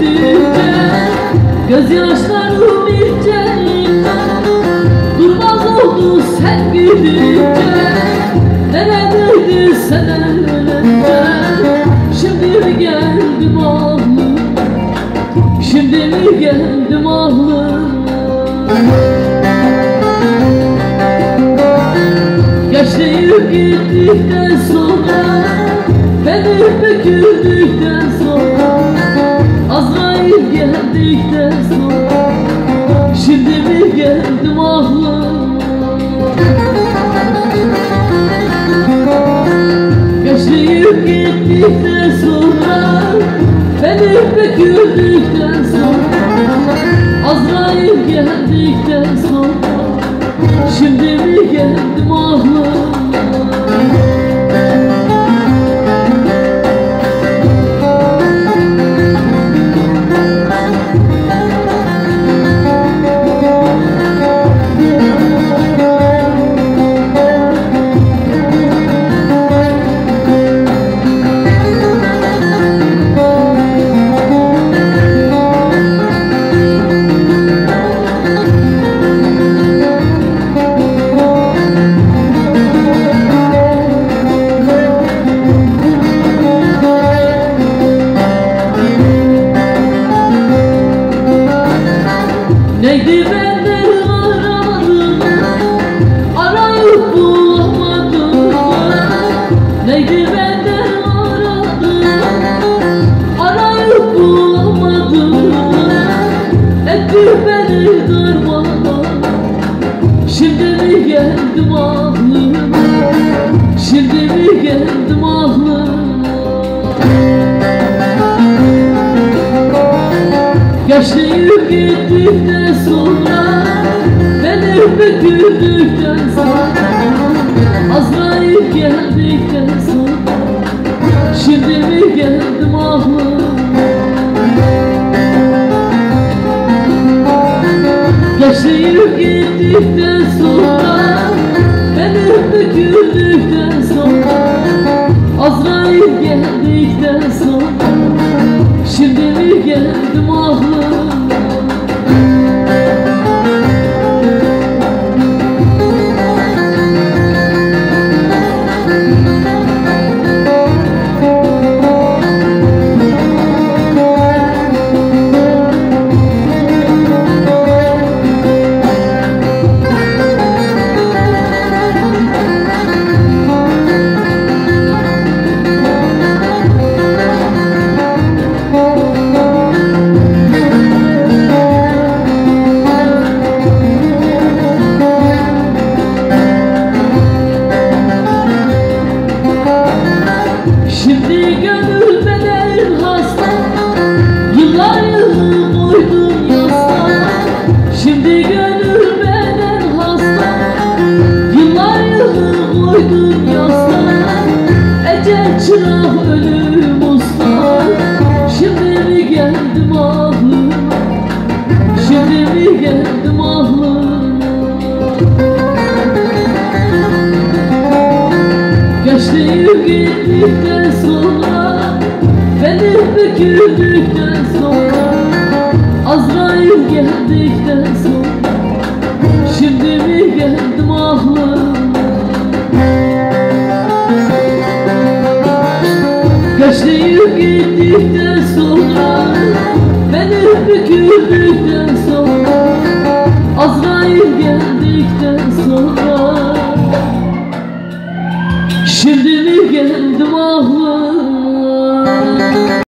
gidince Gözyaşlarım içerimden Durmaz oldu sen gidince. Neredeydin sen önce. Şimdi mi geldim ağlı Şimdi mi geldim ağlı Yaşayıp gittikten sonra Beni büküldükten sonra Şimdi mi geldim ahlım Yaşayıp gittikten sonra Beni büküldükten sonra Azrail geldikten sonra Şimdi mi geldim ahlım geldim ahlıma Yaşayıp gittikten sonra Beni büküldükten sonra Azrail geldikten sonra Şimdi mi geldim ahım Yaşayıp gittikten sonra geldim Gittikten sonra Beni büküldükten sonra Azrail geldikten sonra Şimdi mi geldim ahlım Yaşayıp gittikten sonra Beni büküldükten sonra Azrail geldikten